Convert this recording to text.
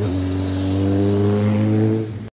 Deus.